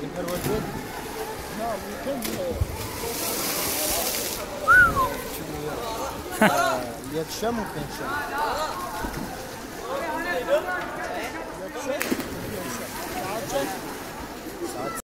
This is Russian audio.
The первый год? No, we came here. Я? Я чему кончаю?